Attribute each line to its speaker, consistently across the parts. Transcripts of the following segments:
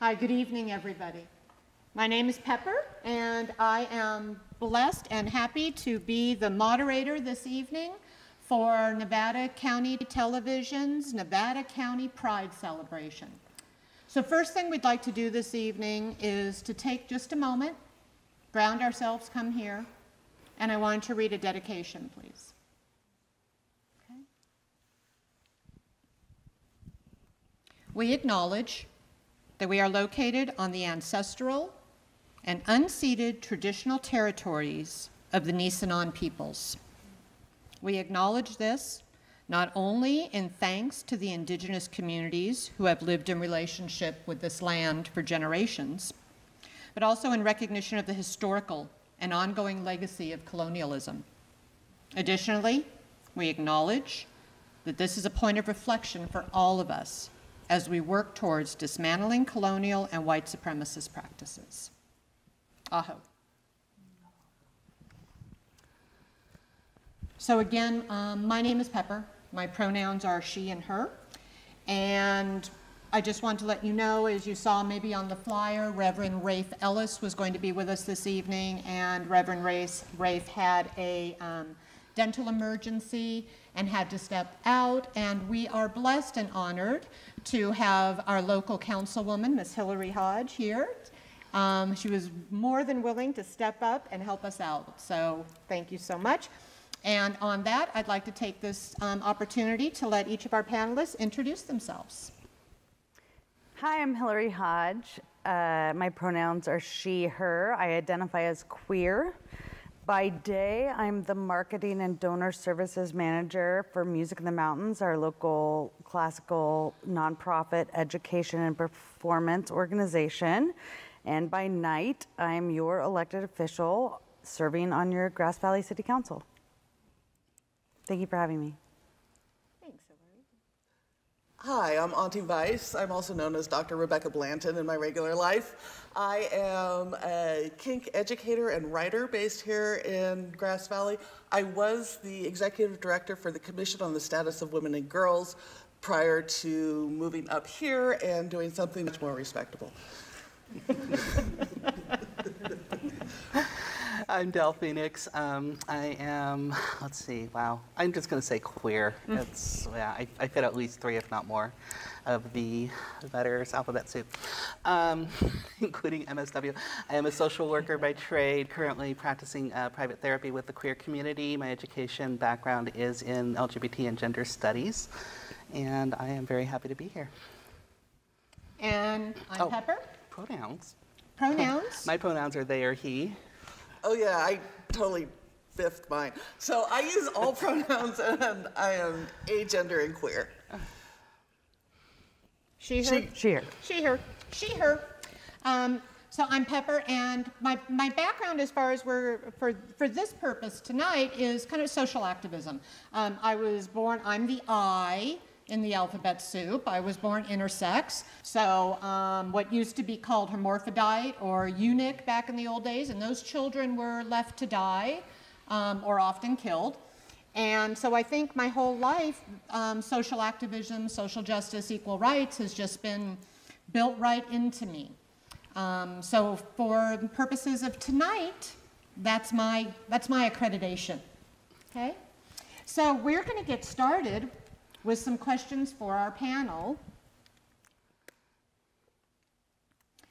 Speaker 1: Hi, good evening, everybody. My name is Pepper, and I am blessed and happy to be the moderator this evening for Nevada County Television's Nevada County Pride Celebration. So first thing we'd like to do this evening is to take just a moment, ground ourselves, come here, and I want to read a dedication, please. Okay. We acknowledge that we are located on the ancestral and unceded traditional territories of the Nisenan peoples. We acknowledge this not only in thanks to the indigenous communities who have lived in relationship with this land for generations, but also in recognition of the historical and ongoing legacy of colonialism. Additionally, we acknowledge that this is a point of reflection for all of us as we work towards dismantling colonial and white supremacist practices. Aho. So again, um, my name is Pepper. My pronouns are she and her. And I just want to let you know, as you saw maybe on the flyer, Reverend Rafe Ellis was going to be with us this evening, and Reverend Rafe, Rafe had a um, dental emergency and had to step out. And we are blessed and honored to have our local councilwoman, Miss Hillary Hodge, here. Um, she was more than willing to step up and help us out. So thank you so much. And on that, I'd like to take this um, opportunity to let each of our panelists introduce themselves.
Speaker 2: Hi, I'm Hillary Hodge. Uh, my pronouns are she, her. I identify as queer. By day, I'm the marketing and donor services manager for Music in the Mountains, our local classical nonprofit education and performance organization. And by night, I'm your elected official serving on your Grass Valley City Council. Thank you for having me.
Speaker 3: Hi, I'm Auntie Vice. I'm also known as Dr. Rebecca Blanton in my regular life. I am a kink educator and writer based here in Grass Valley. I was the executive director for the Commission on the Status of Women and Girls prior to moving up here and doing something much more respectable.
Speaker 4: I'm Del Phoenix. Um, I am, let's see, wow. I'm just going to say queer. It's, yeah, I, I fit at least three, if not more, of the letters alphabet soup, um, including MSW. I am a social worker by trade, currently practicing uh, private therapy with the queer community. My education background is in LGBT and gender studies, and I am very happy to be here.
Speaker 1: And I'm
Speaker 4: Oh.
Speaker 1: Pepper.
Speaker 4: Pronouns.
Speaker 1: Pronouns.
Speaker 4: My pronouns are they or he.
Speaker 3: Oh, yeah, I totally fifth mine. So I use all pronouns and I am agender and queer.
Speaker 1: she, her.
Speaker 3: She-
Speaker 2: She, her.
Speaker 1: She, her. She, her. Um, so I'm Pepper, and my, my background as far as we're, for, for this purpose tonight is kind of social activism. Um, I was born, I'm the I in the alphabet soup. I was born intersex, so um, what used to be called hermaphrodite or eunuch back in the old days, and those children were left to die um, or often killed. And so I think my whole life, um, social activism, social justice, equal rights has just been built right into me. Um, so for purposes of tonight, that's my, that's my accreditation. Okay? So we're going to get started with some questions for our panel.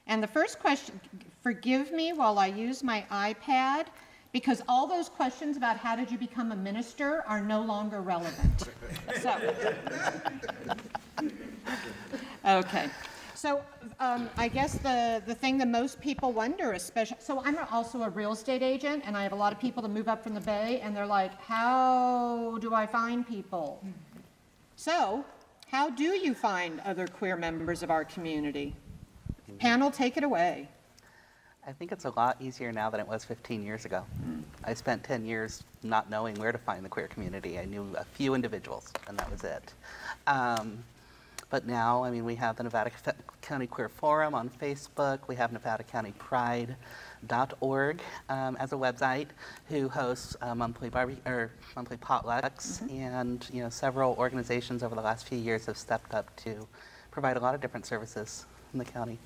Speaker 1: And the first question, forgive me while I use my iPad, because all those questions about how did you become a minister are no longer relevant. So, okay. So um, I guess the, the thing that most people wonder, especially, so I'm also a real estate agent, and I have a lot of people that move up from the Bay, and they're like, how do I find people? So, how do you find other queer members of our community? Panel, take it away.
Speaker 4: I think it's a lot easier now than it was 15 years ago. I spent 10 years not knowing where to find the queer community. I knew a few individuals, and that was it. Um, but now, I mean, we have the Nevada County Queer Forum on Facebook. We have Nevada County Pride.org um, as a website who hosts uh, monthly barbe- or monthly potlucks, and you know, several organizations over the last few years have stepped up to provide a lot of different services in the county.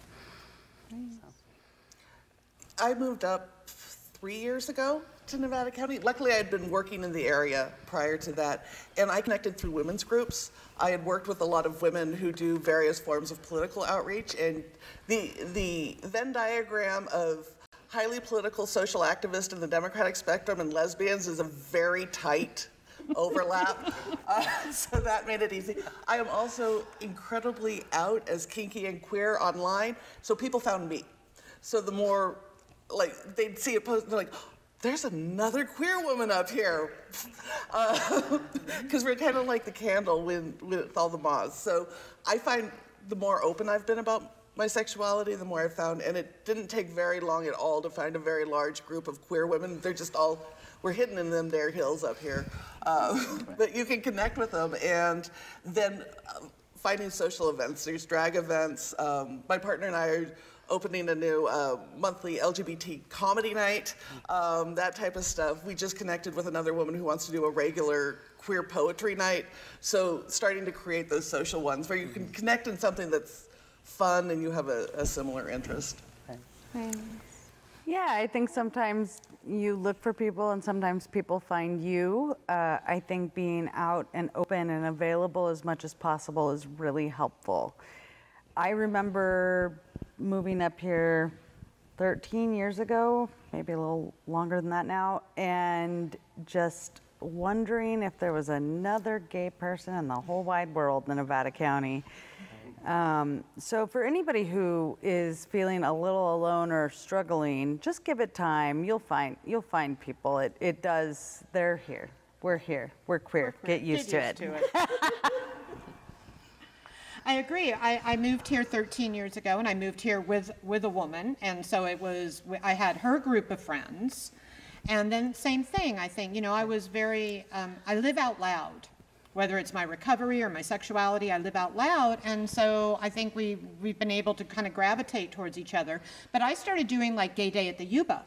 Speaker 3: I moved up three years ago to Nevada County. Luckily, I had been working in the area prior to that, and I connected through women's groups. I had worked with a lot of women who do various forms of political outreach, and the the Venn diagram of highly political social activist in the Democratic spectrum and lesbians is a very tight overlap. Uh, so that made it easy. I am also incredibly out as kinky and queer online, so people found me. So the more, like, they'd see a post they're like, there's another queer woman up here. Because we're kind of like the candle with, with all the moths. So I find the more open I've been about my sexuality, the more I've found, and it didn't take very long at all to find a very large group of queer women. They're just all, we're hidden in them there hills up here. Uh, but you can connect with them, and then um, finding social events. There's drag events. Um, my partner and I are opening a new uh, monthly LGBT comedy night, um, that type of stuff. We just connected with another woman who wants to do a regular queer poetry night. So starting to create those social ones where you can connect in something that's fun and you have a, a similar interest. Thanks.
Speaker 2: Yeah, I think sometimes you look for people and sometimes people find you. Uh, I think being out and open and available as much as possible is really helpful. I remember moving up here 13 years ago, maybe a little longer than that now, and just wondering if there was another gay person in the whole wide world in Nevada County. Um, so for anybody who is feeling a little alone or struggling, just give it time. You'll find you'll find people. It it does. They're here. We're here. We're queer. Get used, to, it.
Speaker 1: I agree. I, I moved here 13 years ago, and I moved here with, with a woman, and so it was, I had her group of friends, and then same thing, I think, you know, I was very, um, I live out loud. Whether it's my recovery or my sexuality, I live out loud, and so I think we, we've been able to kind of gravitate towards each other. But I started doing like Gay Day at the Yuba.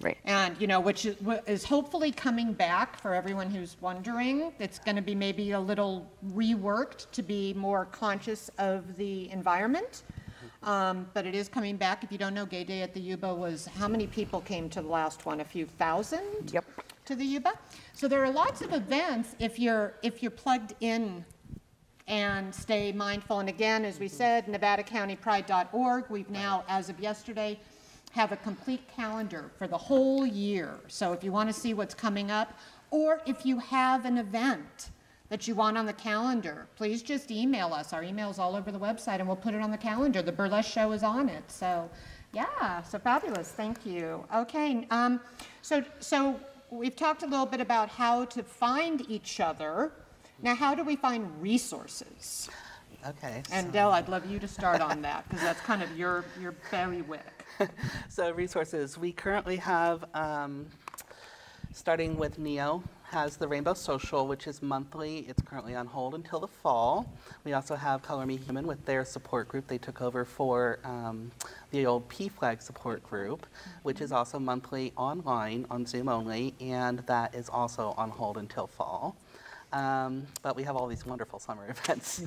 Speaker 2: Right.
Speaker 1: And, you know, which is, is hopefully coming back for everyone who's wondering. It's going to be maybe a little reworked to be more conscious of the environment. Um, but it is coming back. If you don't know, Gay Day at the Yuba was, how many people came to the last one? A few thousand?
Speaker 2: Yep.
Speaker 1: To the Yuba? So there are lots of events if you're, if you're plugged in and stay mindful. And again, as we said, NevadaCountyPride.org, we've now, as of yesterday, have a complete calendar for the whole year. So if you want to see what's coming up, or if you have an event that you want on the calendar, please just email us. Our email's all over the website, and we'll put it on the calendar. The burlesque show is on it. So, yeah, so fabulous. Thank you. Okay, um, so so we've talked a little bit about how to find each other. Now, how do we find resources?
Speaker 4: Okay.
Speaker 1: And Del, I'd love you to start on that because that's kind of your your bailiwick.
Speaker 4: So resources, we currently have, um, starting with NEO, has the Rainbow Social, which is monthly. It's currently on hold until the fall. We also have Color Me Human with their support group. They took over for um, the old PFLAG support group, which is also monthly online on Zoom only, and that is also on hold until fall. Um, but we have all these wonderful summer events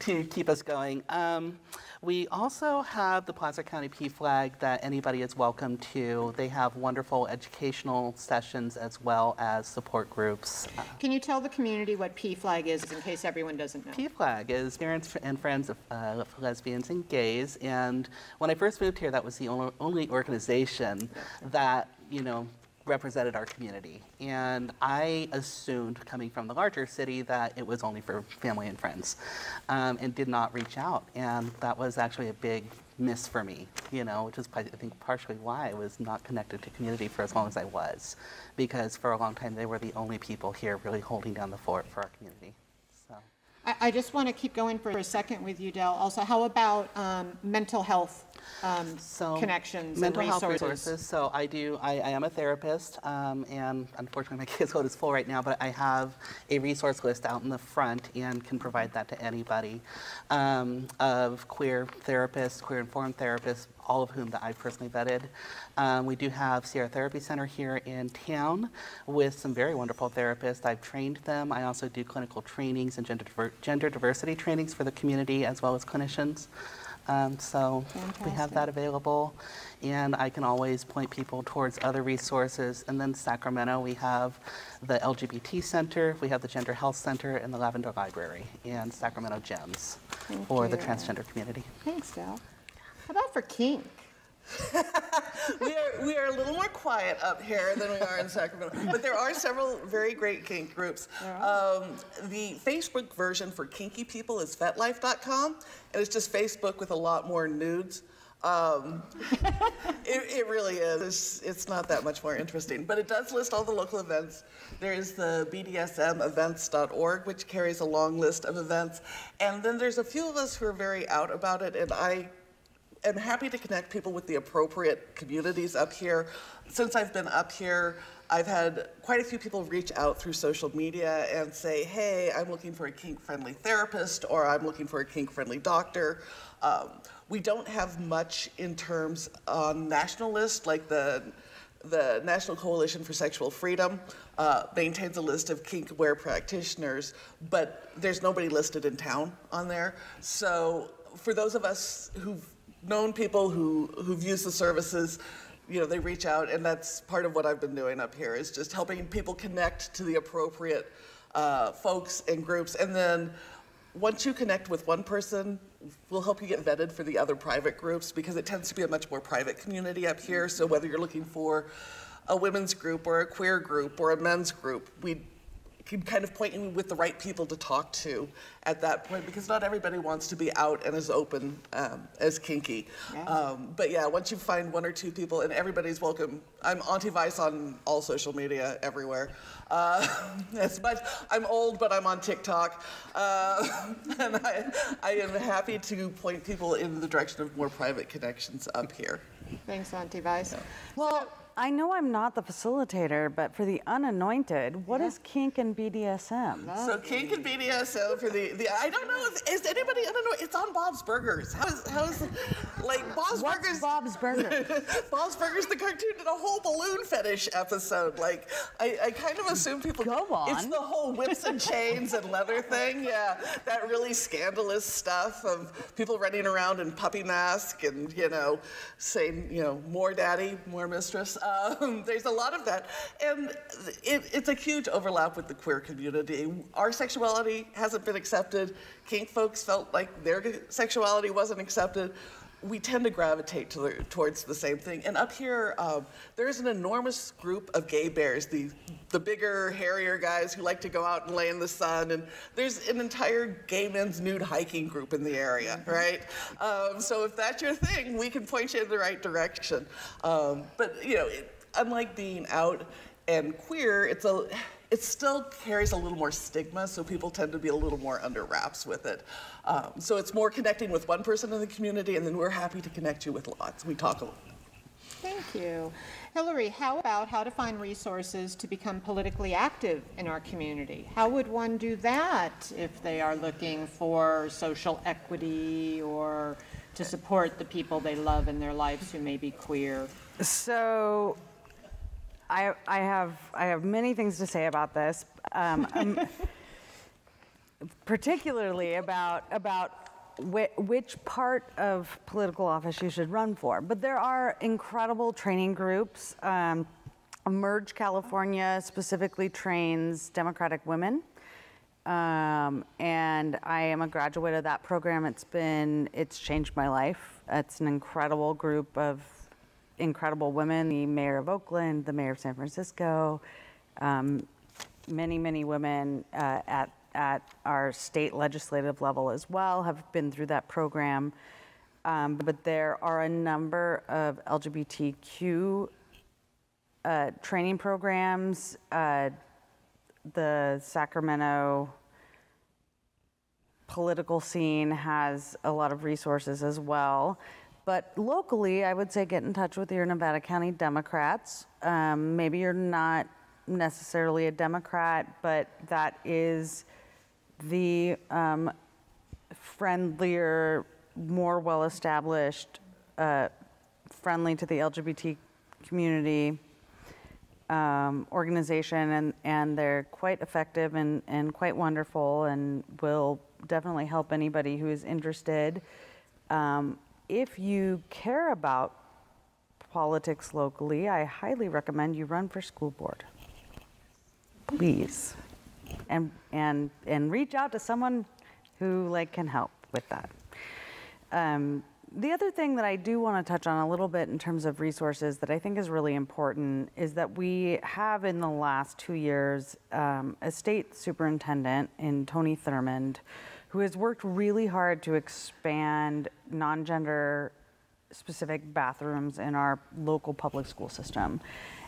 Speaker 4: to keep us going. Um, we also have the Placer County PFLAG that anybody is welcome to. They have wonderful educational sessions as well as support groups.
Speaker 1: Can you tell the community what PFLAG is in case everyone doesn't know?
Speaker 4: PFLAG is Parents and Friends of uh, Lesbians and Gays, and when I first moved here, that was the only organization that you know represented our community. And I assumed, coming from the larger city, that it was only for family and friends, um, and did not reach out. And that was actually a big miss for me, you know, which is I think partially why I was not connected to community for as long as I was, because for a long time they were the only people here really holding down the fort for our community.
Speaker 1: I, I just want to keep going for a second with you, Del. Also, how about um, mental health um,
Speaker 4: So
Speaker 1: connections and
Speaker 4: mental health
Speaker 1: resources?
Speaker 4: resources. So I do. I, I am a therapist, um, and unfortunately my case caseload is full right now. But I have a resource list out in the front and can provide that to anybody um, of queer therapists, queer informed therapists, all of whom that I've personally vetted. Um, we do have Sierra Therapy Center here in town with some very wonderful therapists. I've trained them. I also do clinical trainings and gender, diver- gender diversity trainings for the community as well as clinicians. Um, so we have that available, and I can always point people towards other resources. And then Sacramento, we have the LGBT Center, we have the Gender Health Center, and the Lavender Library, and Sacramento Gems for the transgender community.
Speaker 1: Thanks, Dal. How about for kink?
Speaker 3: we are we are a little more quiet up here than we are in Sacramento, but there are several very great kink groups. Um, the Facebook version for kinky people is FetLife.com, and it's just Facebook with a lot more nudes. Um, it, it really is. It's, it's not that much more interesting, but it does list all the local events. There is the BDSMevents.org, which carries a long list of events, and then there's a few of us who are very out about it, and I am happy to connect people with the appropriate communities up here. Since I've been up here, I've had quite a few people reach out through social media and say, hey, I'm looking for a kink friendly therapist or I'm looking for a kink friendly doctor. Um, we don't have much in terms on national list like the the National Coalition for Sexual Freedom uh, maintains a list of kink aware practitioners, but there's nobody listed in town on there. So for those of us who've known people who, who've used the services, you know, they reach out, and that's part of what I've been doing up here is just helping people connect to the appropriate uh, folks and groups. And then once you connect with one person, we'll help you get vetted for the other private groups because it tends to be a much more private community up here. So whether you're looking for a women's group or a queer group or a men's group, we can kind of point you with the right people to talk to at that point because not everybody wants to be out and as open um, as kinky. Um, but yeah, once you find one or two people, and everybody's welcome. I'm Auntie Vice on all social media everywhere. Uh, as much, I'm old, but I'm on TikTok, uh, and I, I am happy to point people in the direction of more private connections up here.
Speaker 1: Thanks, Auntie Vice.
Speaker 2: Well, I know I'm not the facilitator, but for the unanointed, what is kink and BDSM?
Speaker 3: So kink and BDSM for the, the I don't know if is anybody I don't know it's on Bob's Burgers. How is how is like Bob's
Speaker 2: What's
Speaker 3: Burgers?
Speaker 2: Bob's Burgers?
Speaker 3: Bob's Burgers the cartoon did a whole balloon fetish episode. Like I, I kind of assume people
Speaker 2: Go on.
Speaker 3: It's the whole whips and chains and leather thing. Yeah, that really scandalous stuff of people running around in puppy mask and you know saying you know more daddy, more mistress. Um, there's a lot of that, and it, it's a huge overlap with the queer community. Our sexuality hasn't been accepted. Kink folks felt like their sexuality wasn't accepted. We tend to gravitate to the, towards the same thing. And up here, um, there is an enormous group of gay bears, the, the bigger, hairier guys who like to go out and lay in the sun. And there's an entire gay men's nude hiking group in the area, right? Um, so if that's your thing, we can point you in the right direction. Um, but, you know, it, unlike being out and queer, it's a it still carries a little more stigma, so people tend to be a little more under wraps with it. Um, so it's more connecting with one person in the community, and then we're happy to connect you with lots. We talk a lot.
Speaker 1: Thank you. Hillary, how about how to find resources to become politically active in our community? How would one do that if they are looking for social equity or to support the people they love in their lives who may be queer?
Speaker 2: So, I, I have I have many things to say about this, um, um, particularly about about whi- which part of political office you should run for. But there are incredible training groups. Um, Emerge California specifically trains Democratic women. Um, and I am a graduate of that program. It's been, it's changed my life. It's an incredible group of incredible women. The mayor of Oakland, the mayor of San Francisco, um, many, many women uh, at, at our state legislative level as well have been through that program. Um, but there are a number of LGBTQ uh, training programs. Uh, the Sacramento political scene has a lot of resources as well. But locally, I would say get in touch with your Nevada County Democrats. Um, maybe you're not necessarily a Democrat, but that is the um, friendlier, more well established, uh, friendly to the LGBT community um, organization, and, and they're quite effective and, and quite wonderful, and will definitely help anybody who is interested. Um, if you care about politics locally, I highly recommend you run for school board. Please. And, and, and reach out to someone who like can help with that. Um, the other thing that I do want to touch on a little bit in terms of resources that I think is really important is that we have in the last two years um, a state superintendent in Tony Thurmond who has worked really hard to expand non gender specific bathrooms in our local public school system.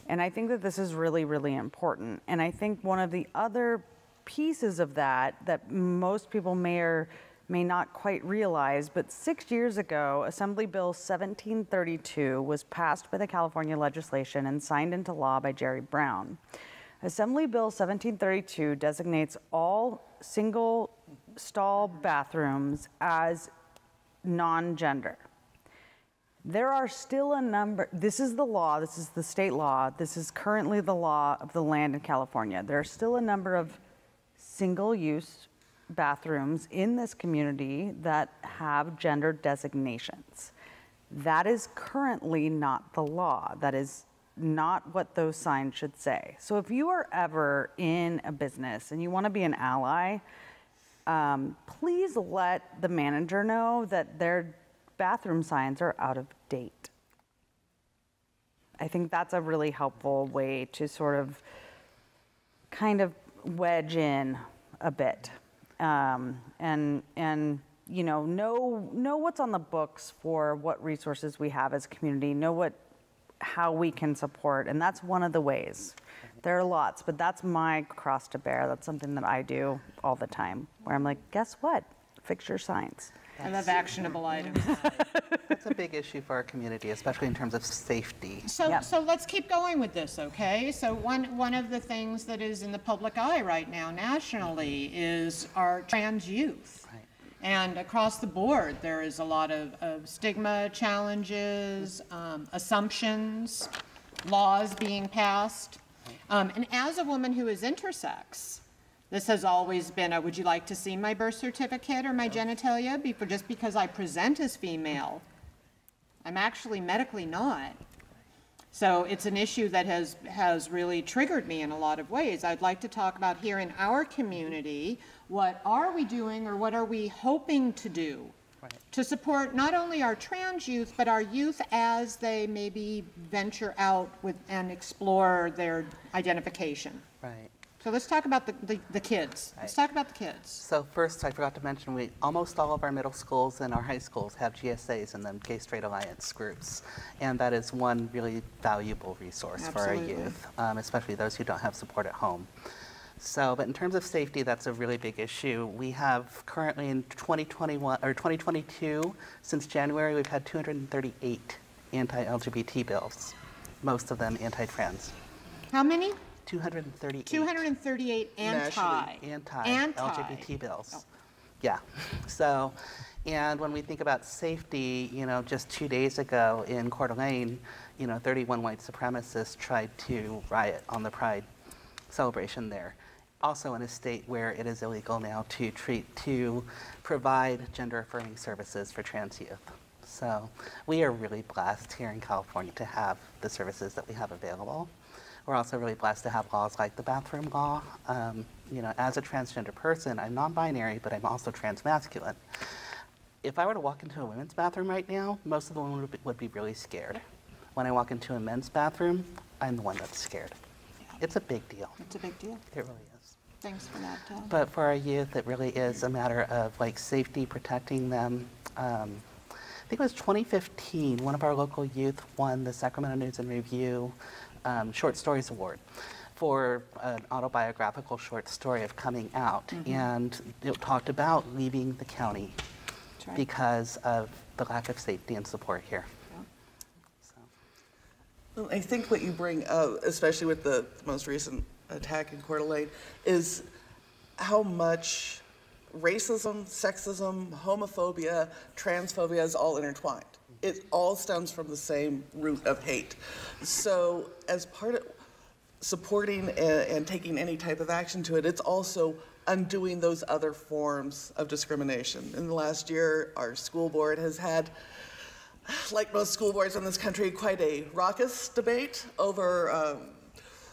Speaker 2: And I think that this is really, really important. And I think one of the other pieces of that that most people may or may not quite realize, but six years ago, Assembly Bill 1732 was passed by the California legislation and signed into law by Jerry Brown. Assembly Bill 1732 designates all single stall bathrooms as non gender. There are still a number, this is the law, this is the state law, this is currently the law of the land in California. There are still a number of single use bathrooms in this community that have gender designations. That is currently not the law. That is not what those signs should say. So if you are ever in a business and you want to be an ally, um, please let the manager know that their bathroom signs are out of date. I think that's a really helpful way to sort of kind of wedge in a bit um, and and you know know know what's on the books for what resources we have as a community know what how we can support and that's one of the ways there are lots but that's my cross to bear that's something that i do all the time where i'm like guess what fix your signs
Speaker 1: I love actionable items.
Speaker 4: That's a big issue for our community, especially in terms of safety.
Speaker 1: So,
Speaker 2: Yeah.
Speaker 1: so let's keep going with this, okay? So one, one of the things that is in the public eye right now nationally is our trans youth.
Speaker 4: Right.
Speaker 1: And across the board, there is a lot of, of stigma challenges, um, assumptions, laws being passed. Um, and as a woman who is intersex, this has always been a, would you like to see my birth certificate or my genitalia? Before, just because I present as female, I'm actually medically not. So it's an issue that has, has really triggered me in a lot of ways. I'd like to talk about here in our community, what are we doing or what are we hoping to do to support not only our trans youth, but our youth as they maybe venture out with, and explore their identification.
Speaker 4: Right.
Speaker 1: So let's talk about the, the, the kids. Let's talk about the kids.
Speaker 4: So first, I forgot to mention, we, almost all of our middle schools and our high schools have GSAs and them, Gay Straight Alliance groups. And that is one really valuable resource for our youth, um, especially those who don't have support at home. So, but in terms of safety, that's a really big issue. We have currently in 2021, or 2022, since January, we've had 238 anti-LGBT bills, most of them anti-trans.
Speaker 1: How many?
Speaker 4: 238.
Speaker 1: 238 anti.
Speaker 4: Nationally. anti-LGBT bills. Oh. Yeah. So, and when we think about safety, you know, just two days ago in Coeur d'Alene, you know, 31 white supremacists tried to riot on the Pride celebration there. Also in a state where it is illegal now to treat, to provide gender-affirming services for trans youth. So we are really blessed here in California to have the services that we have available. We're also really blessed to have laws like the bathroom law. Um, you know, as a transgender person, I'm non-binary, but I'm also transmasculine. If I were to walk into a women's bathroom right now, most of the women would be, would be really scared. When I walk into a men's bathroom, I'm the one that's scared. It's a big deal.
Speaker 1: It's a big deal.
Speaker 4: It really is.
Speaker 1: Thanks for that, Ted.
Speaker 4: But for our youth, it really is a matter of like safety, protecting them. Um, I think it was 2015, one of our local youth won the Sacramento News and Review um, Short Stories Award for an autobiographical short story of coming out. And it talked about leaving the county
Speaker 1: right.
Speaker 4: because of the lack of safety and support here. So.
Speaker 3: Well, I think what you bring up, especially with the most recent attack in Coeur d'Alene, is how much racism, sexism, homophobia, transphobia is all intertwined. It all stems from the same root of hate. So, as part of supporting and, taking any type of action to it, it's also undoing those other forms of discrimination. In the last year, our school board has had, like most school boards in this country, quite a raucous debate over um,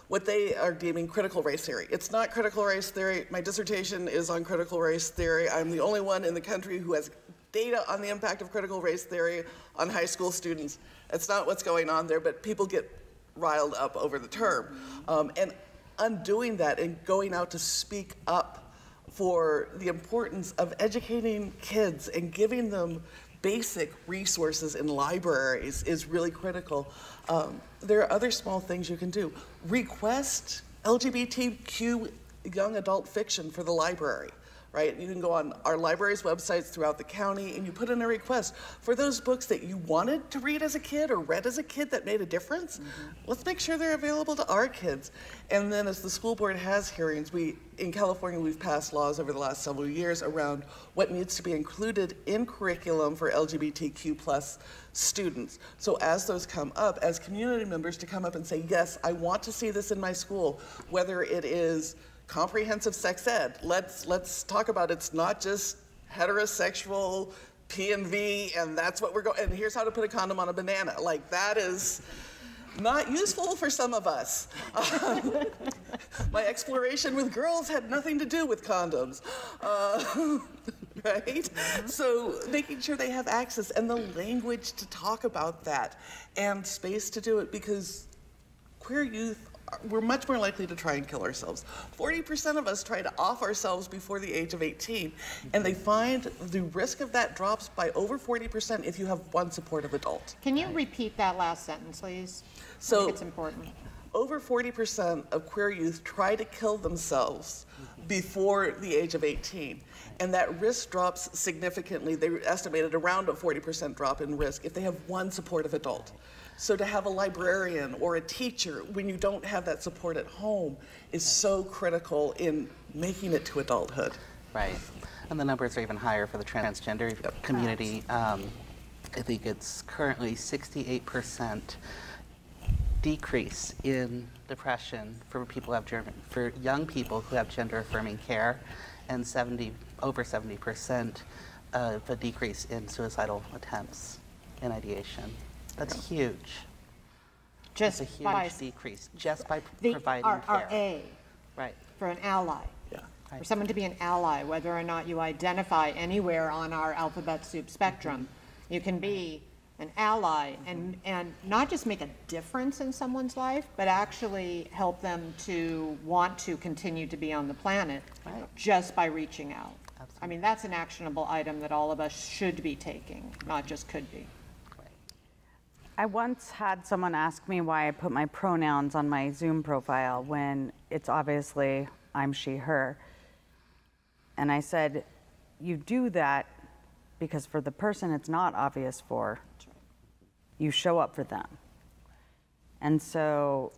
Speaker 3: what they are deeming critical race theory. It's not critical race theory. My dissertation is on critical race theory. I'm the only one in the country who has data on the impact of critical race theory on high school students. It's not what's going on there, but people get riled up over the term. Um, and undoing that and going out to speak up for the importance of educating kids and giving them basic resources in libraries is really critical. Um, there are other small things you can do. Request LGBTQ young adult fiction for the library right? You can go on our library's websites throughout the county and you put in a request for those books that you wanted to read as a kid or read as a kid that made a difference. Mm-hmm. Let's make sure they're available to our kids. And then as the school board has hearings, we in California we've passed laws over the last several years around what needs to be included in curriculum for LGBTQ plus students. So as those come up, as community members to come up and say, yes, I want to see this in my school, whether it is comprehensive sex ed. Let's let's talk about it's not just heterosexual P and V, and that's what we're going. And here's how to put a condom on a banana. Like that is not useful for some of us. my exploration with girls had nothing to do with condoms, uh, right? So making sure they have access and the language to talk about that and space to do it because queer youth we're much more likely to try and kill ourselves. 40% of us try to off ourselves before the age of 18, and they find the risk of that drops by over 40% if you have one supportive adult.
Speaker 1: Can you repeat that last sentence, please?
Speaker 3: So,
Speaker 1: I think it's important.
Speaker 3: Over 40% of queer youth try to kill themselves before the age of 18. And that risk drops significantly. They estimated around a 40% drop in risk if they have one supportive adult. So to have a librarian or a teacher when you don't have that support at home is so critical in making it to adulthood.
Speaker 4: Right. And the numbers are even higher for the transgender community. Um, I think it's currently 68% decrease in depression for people who have for young people who have gender affirming care, and 70 over 70% of a decrease in suicidal attempts and ideation. That's huge.
Speaker 1: Just
Speaker 4: It's a
Speaker 1: by
Speaker 4: huge decrease, just by
Speaker 1: the,
Speaker 4: providing
Speaker 1: our,
Speaker 4: care.
Speaker 1: our A
Speaker 4: Right,
Speaker 1: for an ally.
Speaker 3: Yeah.
Speaker 1: For someone to be an ally, whether or not you identify anywhere on our alphabet soup spectrum, mm-hmm. you can be an ally and, mm-hmm. and not just make a difference in someone's life, but actually help them to want to continue to be on the planet
Speaker 4: Right.
Speaker 1: just by reaching out.
Speaker 4: Absolutely.
Speaker 1: I mean, that's an actionable item that all of us should be taking, not just could be.
Speaker 2: I once had someone ask me why I put my pronouns on my Zoom profile when it's obviously I'm she, her. And I said, You do that because for the person it's not obvious for, you show up for them. And so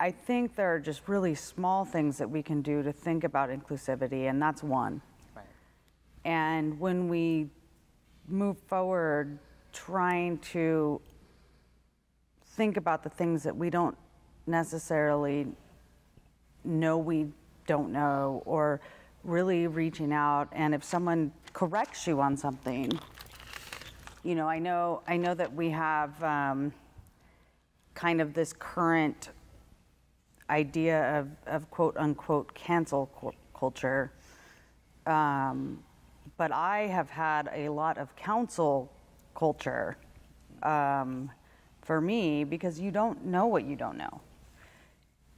Speaker 2: I think there are just really small things that we can do to think about inclusivity, and that's one.
Speaker 4: Right.
Speaker 2: And when we move forward trying to think about the things that we don't necessarily know we don't know, or really reaching out, and if someone corrects you on something, you know, I know, I know that we have um, kind of this current idea of, of quote unquote cancel culture. Um, but I have had a lot of counsel culture um, for me because you don't know what you don't know.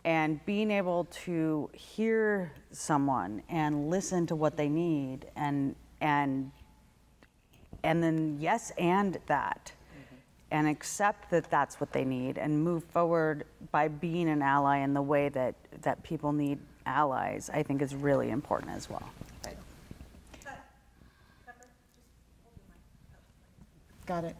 Speaker 2: And being able to hear someone and listen to what they need and, and, and then yes and that and accept that that's what they need and move forward by being an ally in the way that, that people need allies, I think is really important as well.
Speaker 4: Right.
Speaker 1: Got it.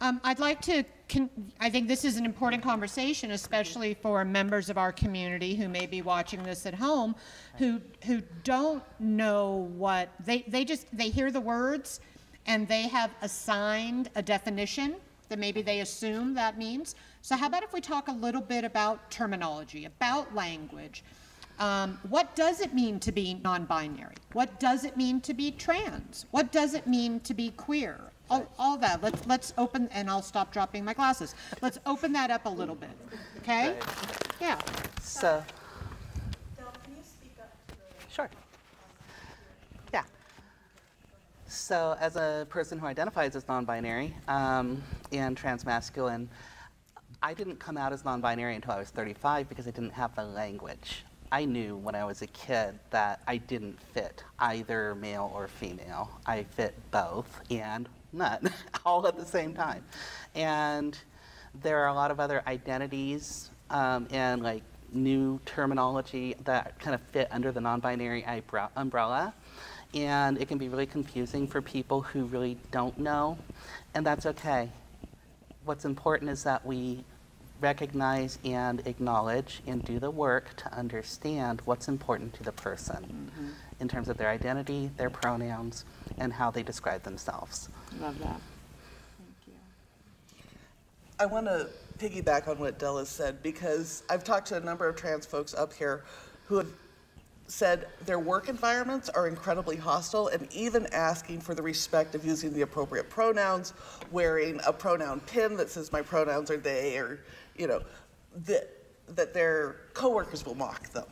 Speaker 1: Um, I'd like to, con- I think this is an important conversation, especially for members of our community who may be watching this at home, who, who don't know what, they, they just, they hear the words and they have assigned a definition that maybe they assume that means. So how about if we talk a little bit about terminology, about language? Um, what does it mean to be non-binary? What does it mean to be trans? What does it mean to be queer? All, all that. Let's let's open, and I'll stop dropping my glasses. Let's open that up a little bit. Okay? Yeah.
Speaker 4: So. Sure. Yeah. So, as a person who identifies as non binary um, and transmasculine, I didn't come out as non binary until I was 35 because I didn't have the language. I knew when I was a kid that I didn't fit either male or female. I fit both and none, all at the same time. And there are a lot of other identities um, and like new terminology that kind of fit under the non-binary umbrella. And it can be really confusing for people who really don't know and that's okay. What's important is that we recognize and acknowledge and do the work to understand what's important to the person in terms of their identity their pronouns and how they describe themselves
Speaker 1: Love that. Thank you.
Speaker 3: I want to piggyback on what Della said because I've talked to a number of trans folks up here who have said their work environments are incredibly hostile and even asking for the respect of using the appropriate pronouns, wearing a pronoun pin that says my pronouns are they, or, you know, that, that their coworkers will mock them.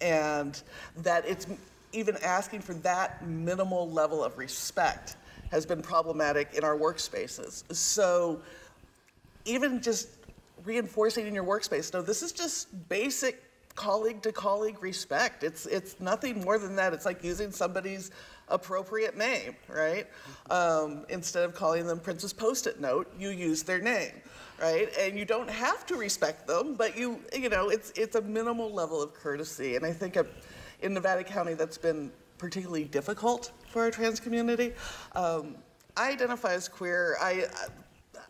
Speaker 3: And that it's even asking for that minimal level of respect has been problematic in our workspaces. So even just reinforcing in your workspace, no, this is just basic colleague to colleague respect. It's it's nothing more than that. It's like using somebody's appropriate name, right? Um, instead of calling them Princess Post-it Note, you use their name, right? And you don't have to respect them, but you you know it's it's a minimal level of courtesy. And I think uh, in Nevada County that's been particularly difficult for our trans community. Um, I identify as queer. I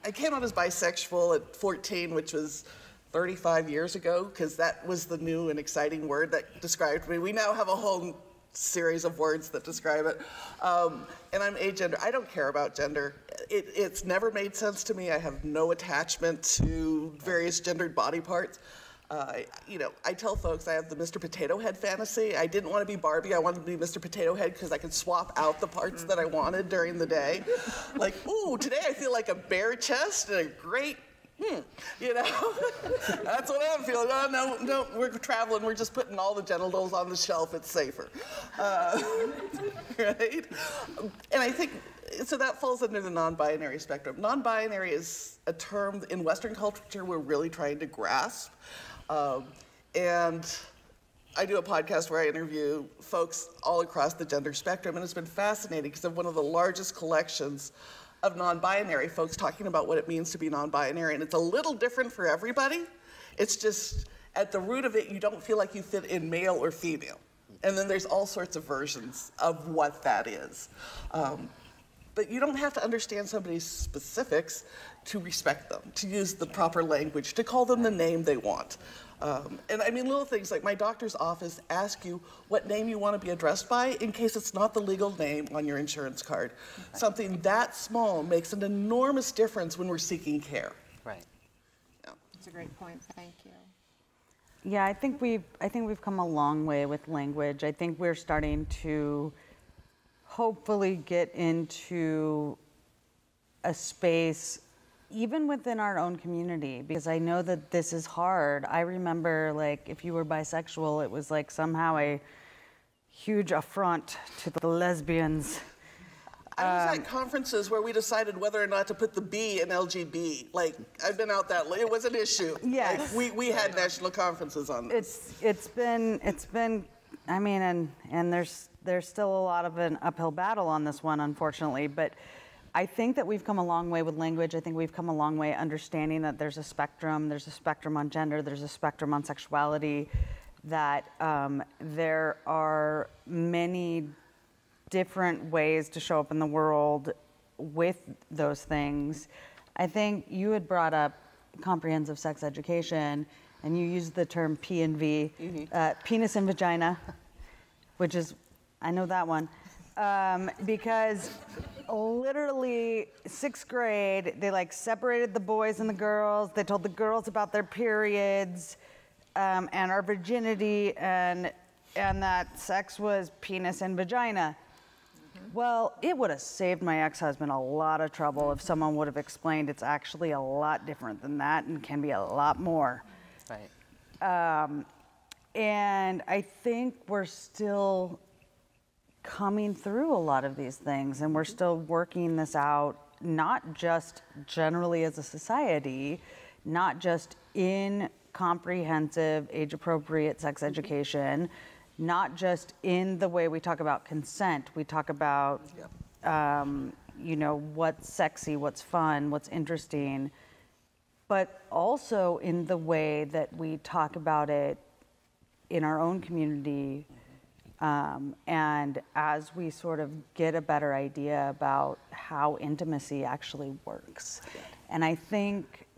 Speaker 3: I came out as bisexual at 14, which was 35 years ago, because that was the new and exciting word that described me. We now have a whole series of words that describe it. Um, and I'm agender. I don't care about gender. It, it's never made sense to me. I have no attachment to various gendered body parts. Uh, you know, I tell folks I have the Mr. Potato Head fantasy. I didn't want to be Barbie. I wanted to be Mr. Potato Head because I could swap out the parts that I wanted during the day. Like, ooh, today I feel like a bare chest and a great hmm, you know, that's what I'm feeling. Oh, no, no, we're traveling. We're just putting all the genitals on the shelf. It's safer, uh, right? And I think so. That falls under the non-binary spectrum. Non-binary is a term in Western culture we're really trying to grasp, um, and. I do a podcast where I interview folks all across the gender spectrum, and it's been fascinating because I'm one of the largest collections of non-binary folks talking about what it means to be non-binary and it's a little different for everybody it's just at the root of it you don't feel like you fit in male or female and then there's all sorts of versions of what that is um, but you don't have to understand somebody's specifics to respect them to use the proper language to call them the name they want um, and I mean, little things like my doctor's office ask you what name you want to be addressed by in case it's not the legal name on your insurance card. Okay. Something that small makes an enormous difference when we're seeking care.
Speaker 4: right
Speaker 1: yeah. That's a great point. Thank you.
Speaker 2: Yeah, I think we've I think we've come a long way with language. I think we're starting to hopefully get into a space even within our own community, because I know that this is hard. I remember, like, if you were bisexual, it was like somehow a huge affront to the lesbians.
Speaker 3: I was at um, conferences where we decided whether or not to put the B in LGB. Like I've been out that. Way, it was an issue.
Speaker 2: Yes.
Speaker 3: Like, we we had national conferences on this.
Speaker 2: It's it's been it's been. I mean, and and there's there's still a lot of an uphill battle on this one, unfortunately, but. I think that we've come a long way with language. I think we've come a long way understanding that there's a spectrum. There's a spectrum on gender. There's a spectrum on sexuality. That um, there are many different ways to show up in the world with those things. I think you had brought up comprehensive sex education, and you used the term P and V, mm-hmm. uh, penis and vagina, which is, I know that one, um, because literally sixth grade, they like separated the boys and the girls. They told the girls about their periods. um, and our virginity and and that sex was penis and vagina. Well, it would have saved my ex-husband a lot of trouble if someone would have explained it's actually a lot different than that and can be a lot more.
Speaker 4: Right.
Speaker 2: And I think we're still coming through a lot of these things and we're still working this out, not just generally as a society, not just in comprehensive, age appropriate sex education, not just in the way we talk about consent. We talk about, um, you know, what's sexy, what's fun, what's interesting, but also in the way that we talk about it in our own community. Um, and as we sort of get a better idea about how intimacy actually works. And I think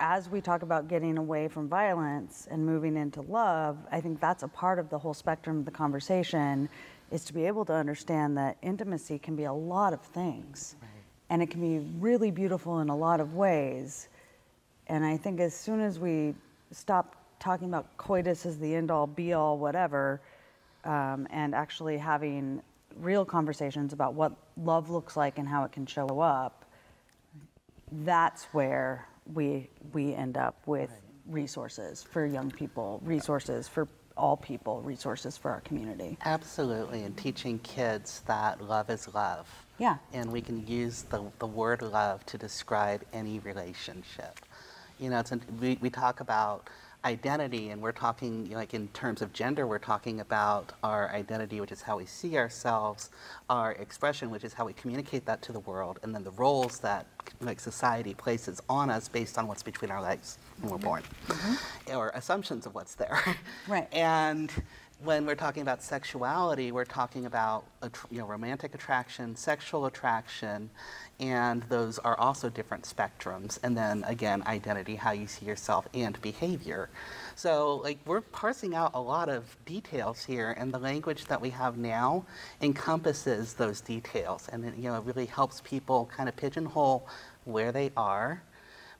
Speaker 2: as we talk about getting away from violence and moving into love, I think that's a part of the whole spectrum of the conversation is to be able to understand that intimacy can be a lot of things. And it can be really beautiful in a lot of ways. And I think as soon as we stop talking about coitus as the end all be all, whatever, um, and actually having real conversations about what love looks like and how it can show up, that's where we we end up with resources for young people, resources for all people, resources for our community.
Speaker 4: Absolutely, and teaching kids that love is love.
Speaker 2: Yeah.
Speaker 4: And we can use the, the word love to describe any relationship. You know, it's, we, we talk about identity, and we're talking, like in terms of gender, we're talking about our identity, which is how we see ourselves, our expression, which is how we communicate that to the world, and then the roles that like society places on us based on what's between our legs when we're mm-hmm. born, mm-hmm. or assumptions of what's there.
Speaker 2: Right.
Speaker 4: And when we're talking about sexuality, we're talking about you know, romantic attraction, sexual attraction, and those are also different spectrums. And then again, identity, how you see yourself, and behavior. So like we're parsing out a lot of details here, and the language that we have now encompasses those details, and it, you know it really helps people kind of pigeonhole where they are.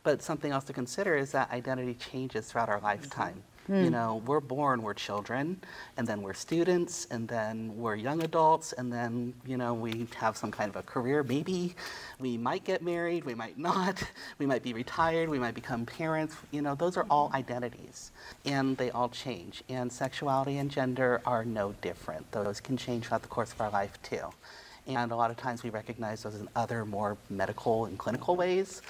Speaker 4: But something else to consider is that identity changes throughout our mm-hmm. lifetime. You hmm. know, we're born, we're children, and then we're students, and then we're young adults, and then, you know, we have some kind of a career. Maybe we might get married, we might not, we might be retired, we might become parents. You know, those are all identities, and they all change. And sexuality and gender are no different. Those can change throughout the course of our life, too. And a lot of times we recognize those in other more medical and clinical ways,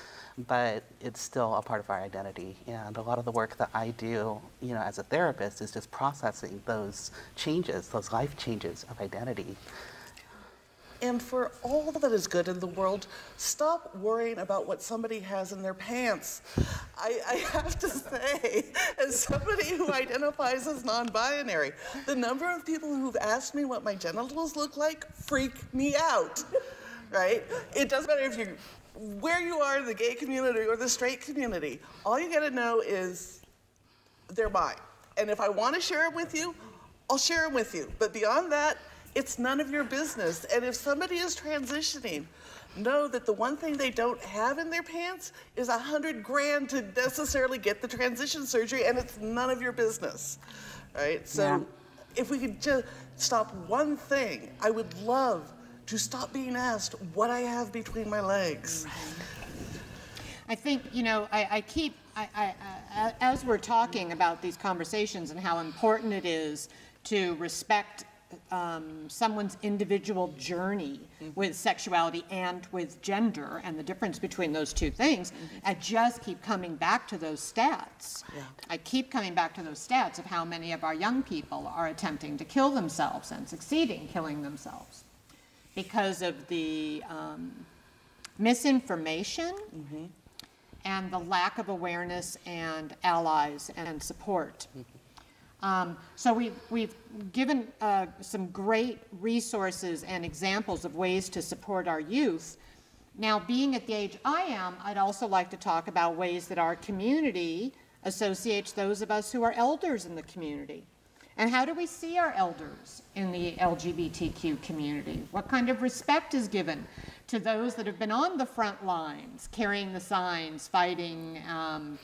Speaker 4: but it's still a part of our identity. And a lot of the work that I do, you know, as a therapist is just processing those changes, those life changes of identity.
Speaker 3: And for all that is good in the world, stop worrying about what somebody has in their pants. I, I have to say, as somebody who identifies as non binary, the number of people who've asked me what my genitals look like freak me out, right? It doesn't matter if you where you are in the gay community or the straight community, all you gotta know is they're mine. And if I want to share them with you, I'll share them with you. But beyond that, it's none of your business. And if somebody is transitioning, know that the one thing they don't have in their pants is a hundred grand to necessarily get the transition surgery, and it's none of your business. Right? So
Speaker 2: Yeah.
Speaker 3: if we could just stop one thing, I would love to stop being asked what I have between my legs.
Speaker 1: I think, you know, I, I keep, I, I, I, as we're talking about these conversations and how important it is to respect um, someone's individual journey mm-hmm. with sexuality and with gender and the difference between those two things, mm-hmm. I just keep coming back to those stats. I keep coming back to those stats of how many of our young people are attempting to kill themselves and succeeding killing themselves because of the um, misinformation and the lack of awareness and allies and support. Um, so we, we've given uh, some great resources and examples of ways to support our youth. Now, being at the age I am, I'd also like to talk about ways that our community associates those of us who are elders in the community. And how do we see our elders in the LGBTQ community? What kind of respect is given to those that have been on the front lines, carrying the signs, fighting, um,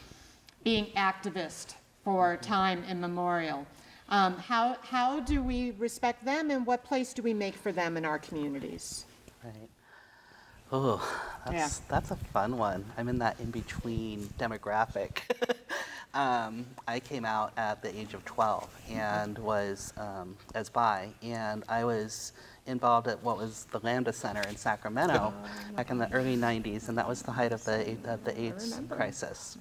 Speaker 1: being activist for time immemorial. Um, how, how do we respect them and what place do we make for them in our communities?
Speaker 4: Right. Oh, that's, that's a fun one. I'm in that in between demographic. um, I came out at the age of 12 and was um, as bi, and I was involved at what was the Lambda Center in Sacramento back in the early 90s, and that was the height of the, of the AIDS crisis.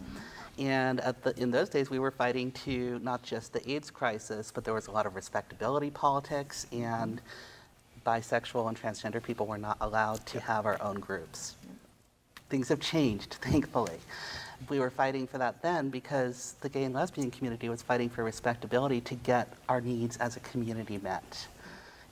Speaker 4: And at the, in those days, we were fighting to not just the AIDS crisis, but there was a lot of respectability politics, and bisexual and transgender people were not allowed to have our own groups. Things have changed, thankfully. We were fighting for that then because the gay and lesbian community was fighting for respectability to get our needs as a community met.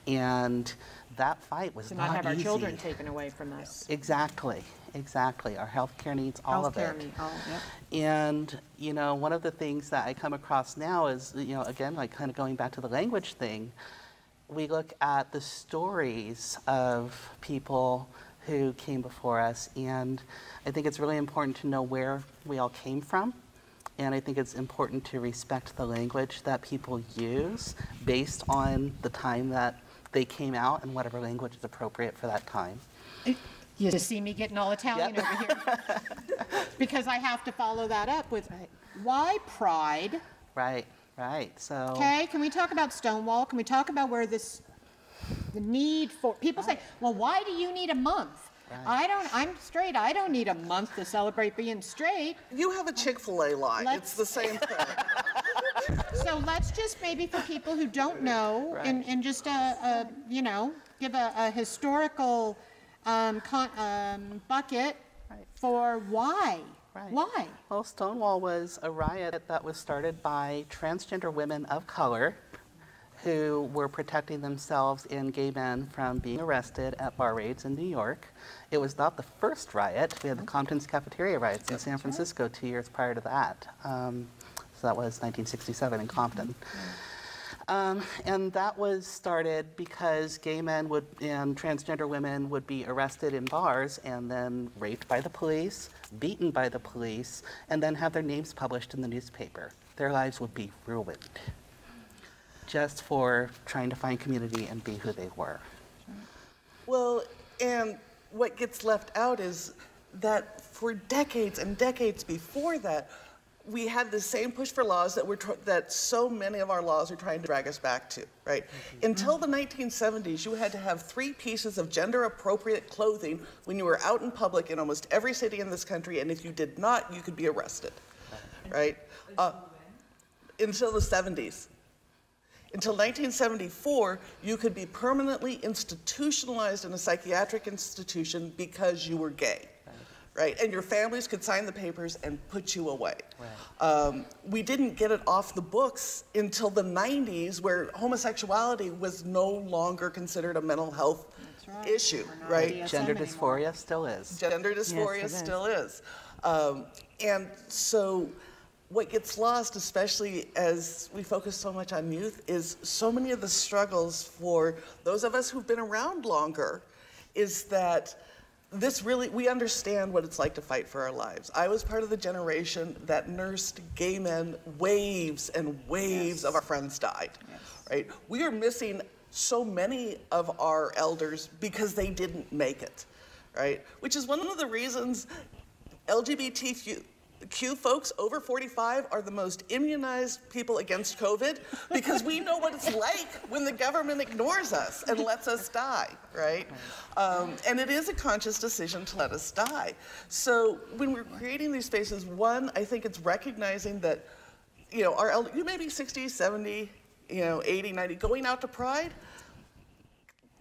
Speaker 4: And that fight was
Speaker 1: To
Speaker 4: not,
Speaker 1: not have our children taken away from us.
Speaker 4: Exactly, exactly. Our healthcare needs, all of
Speaker 1: Healthcare
Speaker 4: it.
Speaker 1: need- oh, yep.
Speaker 4: And, you know, one of the things that I come across now is, you know, again, like kind of going back to the language thing, we look at the stories of people who came before us, and I think it's really important to know where we all came from. And I think it's important to respect the language that people use based on the time that they came out and whatever language is appropriate for that time.
Speaker 1: You just see me getting all Italian
Speaker 4: Yep.
Speaker 1: over here. Because I have to follow that up with, why pride?
Speaker 4: Right, right. So.
Speaker 1: Okay, can we talk about Stonewall? Can we talk about where this, the need for, people say, well, why do you need a month? I don't, I'm straight, I don't need a month to celebrate being straight.
Speaker 3: You have a Chick fil A line.
Speaker 1: Let's-
Speaker 3: It's the same thing.
Speaker 1: So let's just maybe for people who don't know, and, and just a, a, you know, give a, a historical um, con, um, bucket
Speaker 4: Right.
Speaker 1: for why?
Speaker 4: Right.
Speaker 1: Why?
Speaker 4: Well, Stonewall was a riot that was started by transgender women of color who were protecting themselves and gay men from being arrested at bar raids in New York. It was not the first riot. We had the Compton's cafeteria riots in San Francisco two years prior to that. Um, so that was 1967 in Compton. Um, and that was started because gay men would and transgender women would be arrested in bars and then raped by the police, beaten by the police, and then have their names published in the newspaper. Their lives would be ruined just for trying to find community and be who they were.
Speaker 3: Well, and what gets left out is that for decades and decades before that, we had the same push for laws that, we're tr- that so many of our laws are trying to drag us back to, right? Until the 1970s, you had to have three pieces of gender appropriate clothing when you were out in public in almost every city in this country, and if you did not, you could be arrested, right? Uh, until the 70s. Until 1974, you could be permanently institutionalized in a psychiatric institution because you were gay, right? And your families could sign the papers and put you away. Um, we didn't get it off the books until the 90s, where homosexuality was no longer considered a mental health
Speaker 1: right.
Speaker 3: issue, right?
Speaker 1: DSM
Speaker 4: Gender
Speaker 1: anymore.
Speaker 4: dysphoria still is.
Speaker 3: Gender dysphoria
Speaker 2: it is.
Speaker 3: still is. Um, and so, what gets lost, especially as we focus so much on youth, is so many of the struggles for those of us who've been around longer is that this really, we understand what it's like to fight for our lives. I was part of the generation that nursed gay men, waves and waves of our friends died, right? We are missing so many of our elders because they didn't make it, right? Which is one of the reasons LGBTQ folks over 45 are the most immunized people against COVID because we know what it's like when the government ignores us and lets us die, right? Um, and it is a conscious decision to let us die. So when we're creating these spaces, one, I think it's recognizing that, you know, our elder, you may be 60, 70, you know, 80, 90, going out to Pride,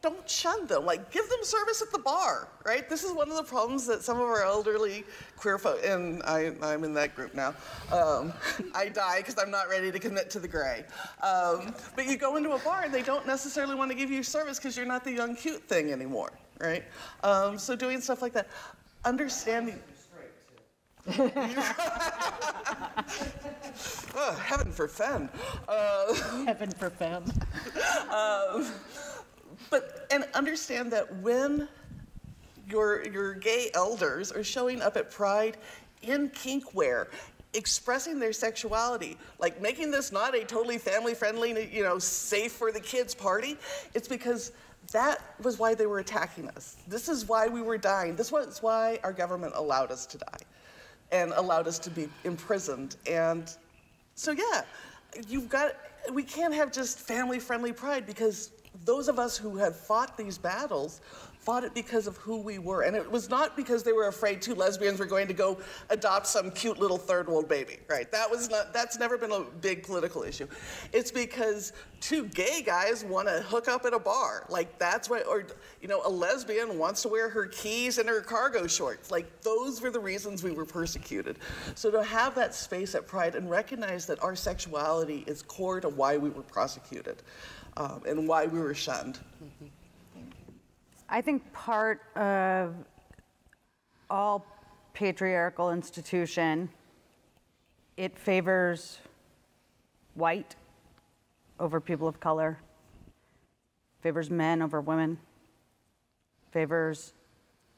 Speaker 3: don't shun them. Like, give them service at the bar, right? This is one of the problems that some of our elderly queer folk, and I, I'm in that group now. Um, I die because I'm not ready to commit to the gray. Um, but you go into a bar and they don't necessarily want to give you service because you're not the young cute thing anymore, right? Um, so doing stuff like that, understanding. oh, heaven forfend. Uh,
Speaker 1: Heaven for fem.
Speaker 3: But and understand that when your your gay elders are showing up at Pride in kink wear, expressing their sexuality, like making this not a totally family friendly, you know, safe for the kids party, it's because that was why they were attacking us. This is why we were dying. This was why our government allowed us to die and allowed us to be imprisoned. And so, yeah, you've got, we can't have just family friendly pride because those of us who have fought these battles fought it because of who we were. And it was not because they were afraid two lesbians were going to go adopt some cute little third world baby, right? That was not, that's never been a big political issue. It's because two gay guys want to hook up at a bar. Like that's what, or, you know, a lesbian wants to wear her keys and her cargo shorts. Like those were the reasons we were persecuted. So to have that space at Pride and recognize that our sexuality is core to why we were prosecuted um, and why we were shunned.
Speaker 2: I think part of all patriarchal institution, it favors white over people of color, favors men over women, favors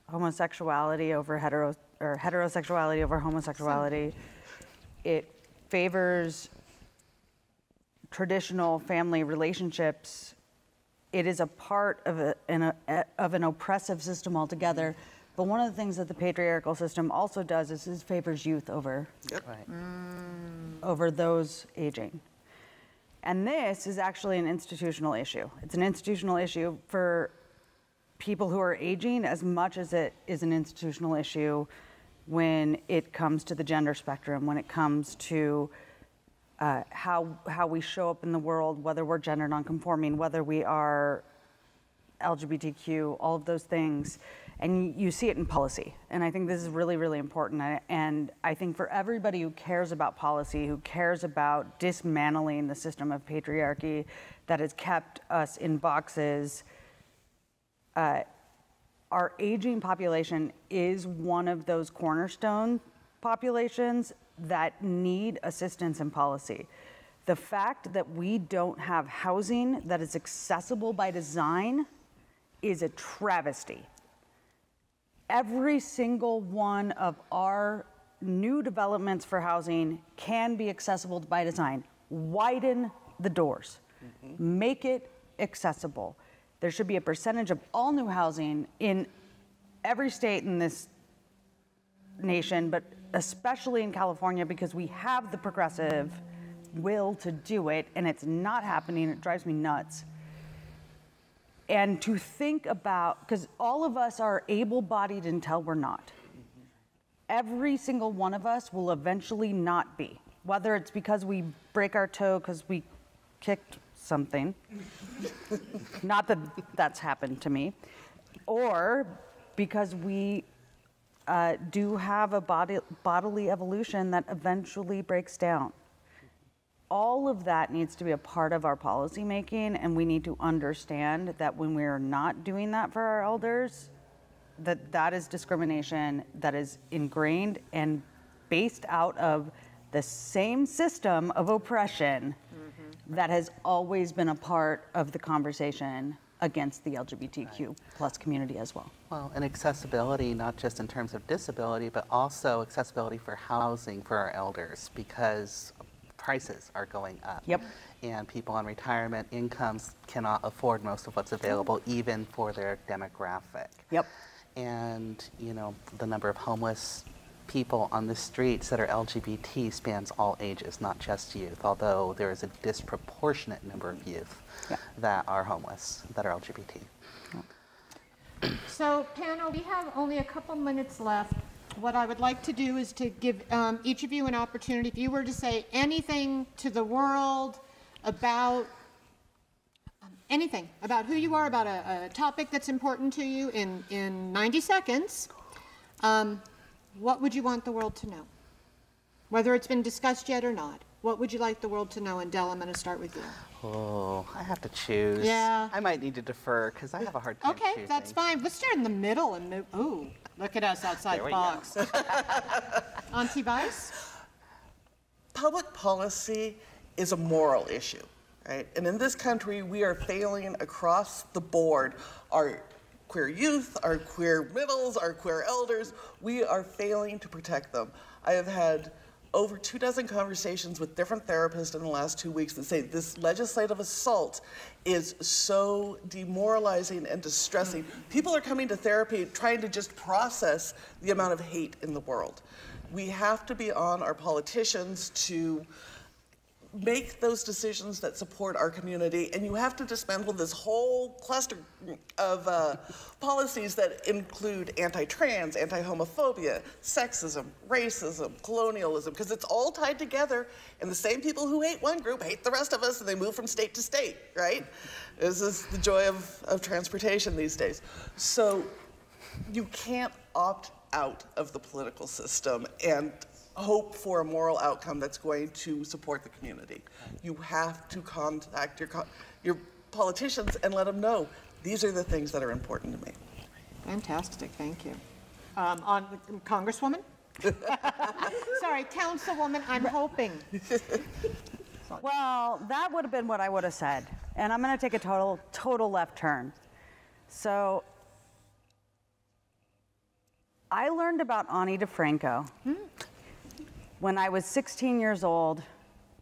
Speaker 2: homosexuality over hetero or heterosexuality over homosexuality. It favors traditional family relationships it is a part of, a, an, a, of an oppressive system altogether. But one of the things that the patriarchal system also does is it favors youth over,
Speaker 3: Yep.
Speaker 4: Right. Mm.
Speaker 2: over those aging. And this is actually an institutional issue. It's an institutional issue for people who are aging as much as it is an institutional issue when it comes to the gender spectrum, when it comes to uh, how how we show up in the world, whether we're gender nonconforming, whether we are LGBTQ, all of those things, and you see it in policy. And I think this is really really important. And I think for everybody who cares about policy, who cares about dismantling the system of patriarchy that has kept us in boxes. Uh, our aging population is one of those cornerstone populations that need assistance in policy. The fact that we don't have housing that is accessible by design is a travesty. Every single one of our new developments for housing can be accessible by design. Widen the doors, mm-hmm. make it accessible. There should be a percentage of all new housing in every state in this nation, but especially in California, because we have the progressive will to do it, and it's not happening. It drives me nuts. And to think about, because all of us are able bodied until we're not. Every single one of us will eventually not be, whether it's because we break our toe because we kicked something, not that that's happened to me, or because we uh, do have a body, bodily evolution that eventually breaks down. All of that needs to be a part of our policy making, and we need to understand that when we are not doing that for our elders, that that is discrimination that is ingrained and based out of the same system of oppression mm-hmm. that has always been a part of the conversation against the LGBTQ plus community as well.
Speaker 4: Well, and accessibility, not just in terms of disability, but also accessibility for housing for our elders because prices are going up.
Speaker 2: Yep.
Speaker 4: And people on retirement incomes cannot afford most of what's available, even for their demographic.
Speaker 2: Yep.
Speaker 4: And, you know, the number of homeless people on the streets that are LGBT spans all ages, not just youth, although there is a disproportionate number of youth yeah. that are homeless, that are LGBT.
Speaker 1: So, panel, we have only a couple minutes left. What I would like to do is to give um, each of you an opportunity, if you were to say anything to the world about um, anything, about who you are, about a, a, topic that's important to you in, in 90 seconds, um, what would you want the world to know? Whether it's been discussed yet or not. What would you like the world to know? And Del, I'm going to start with you.
Speaker 4: Oh, I have to choose.
Speaker 1: Yeah.
Speaker 4: I might need to defer because I have a hard time
Speaker 1: Okay,
Speaker 4: choosing.
Speaker 1: that's fine. Let's start in the middle and move. Ooh, look at us outside
Speaker 4: There
Speaker 1: the box. Auntie Vice?
Speaker 3: Public policy is a moral issue, right? And in this country, we are failing across the board. Our queer youth, our queer middles, our queer elders, we are failing to protect them. I have had over two dozen conversations with different therapists in the last two weeks that say this legislative assault is so demoralizing and distressing. People are coming to therapy trying to just process the amount of hate in the world. We have to be on our politicians to make those decisions that support our community, and you have to dismantle this whole cluster of uh, policies that include anti-trans, anti-homophobia, sexism, racism, colonialism, because it's all tied together, and the same people who hate one group hate the rest of us, and they move from state to state, right? This is the joy of, of transportation these days. So you can't opt out of the political system and hope for a moral outcome that's going to support the community. You have to contact your, your politicians and let them know these are the things that are important to me.
Speaker 1: Fantastic, thank you. Um, On, Congresswoman? Sorry, Councilwoman, I'm hoping.
Speaker 2: Well, that would have been what I would have said. And I'm going to take a total, total left turn. So I learned about Ani DiFranco when I was 16 years old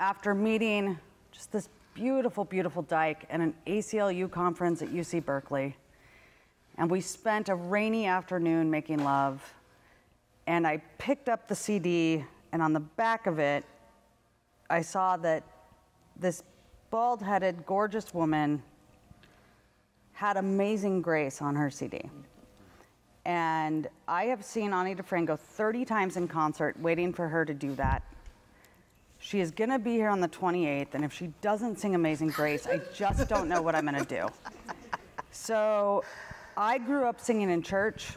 Speaker 2: after meeting just this beautiful, beautiful dyke at an ACLU conference at UC Berkeley. And we spent a rainy afternoon making love. And I picked up the CD, and on the back of it, I saw that this bald headed, gorgeous woman had Amazing Grace on her CD. And I have seen Ani DiFranco 30 times in concert waiting for her to do that. She is going to be here on the 28th, and if she doesn't sing Amazing Grace, I just don't know what I'm going to do. So I grew up singing in church,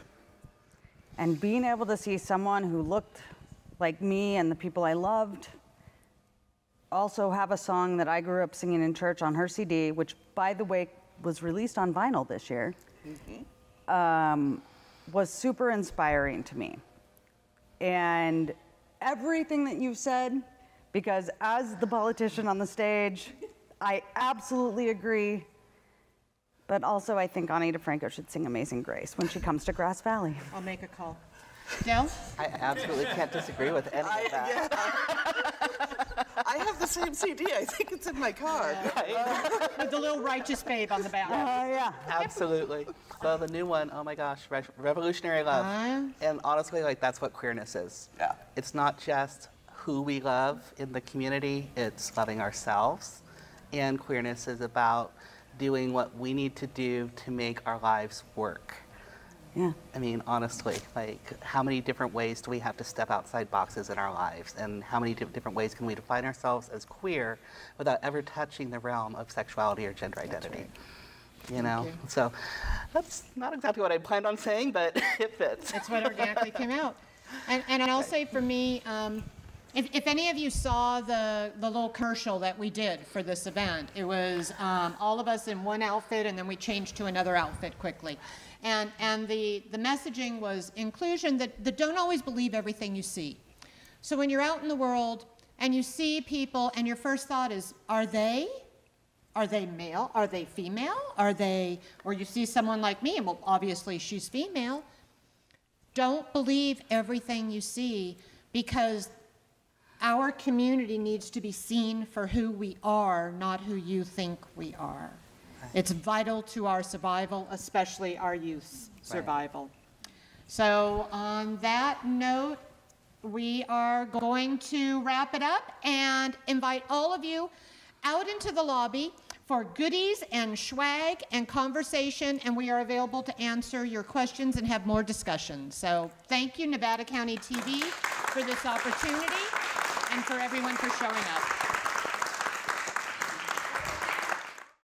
Speaker 2: and being able to see someone who looked like me and the people I loved also have a song that I grew up singing in church on her CD, which, by the way, was released on vinyl this year, um, was super inspiring to me. And everything that you've said, because as the politician on the stage, I absolutely agree. But also, I think Ani DiFranco should sing Amazing Grace when she comes to Grass Valley.
Speaker 1: I'll make a call. Del?
Speaker 4: I absolutely can't disagree with any
Speaker 3: I,
Speaker 4: of that.
Speaker 3: yeah. I have the same CD. I think it's in my car.
Speaker 1: With the little righteous babe on the back.
Speaker 2: Oh, yeah.
Speaker 4: Absolutely. Well, the new one, oh my gosh, Re- Revolutionary Love.
Speaker 1: Ah.
Speaker 4: And honestly, like that's what queerness is.
Speaker 3: Yeah.
Speaker 4: It's not just who we love in the community, it's loving ourselves. And queerness is about doing what we need to do to make our lives work.
Speaker 2: Yeah.
Speaker 4: I mean, honestly, like how many different ways do we have to step outside boxes in our lives? And how many different ways can we define ourselves as queer without ever touching the realm of sexuality or gender identity? You know? So that's not exactly what I planned on saying, but it fits.
Speaker 1: That's what organically came out. And, and I'll say for me, um, if, if any of you saw the, the little commercial that we did for this event, it was um, all of us in one outfit and then we changed to another outfit quickly. And, and the, the messaging was inclusion that, that don't always believe everything you see. So when you're out in the world and you see people and your first thought is, are they? Are they male? Are they female? Are they, or you see someone like me, and well, obviously she's female. Don't believe everything you see because our community needs to be seen for who we are, not who you think we are. It's vital to our survival, especially our youth's survival. So, on that note, we are going to wrap it up and invite all of you out into the lobby for goodies and swag and conversation, and we are available to answer your questions and have more discussion. So, thank you, Nevada County TV, for this opportunity and for everyone for showing up.